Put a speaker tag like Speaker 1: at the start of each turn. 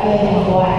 Speaker 1: 对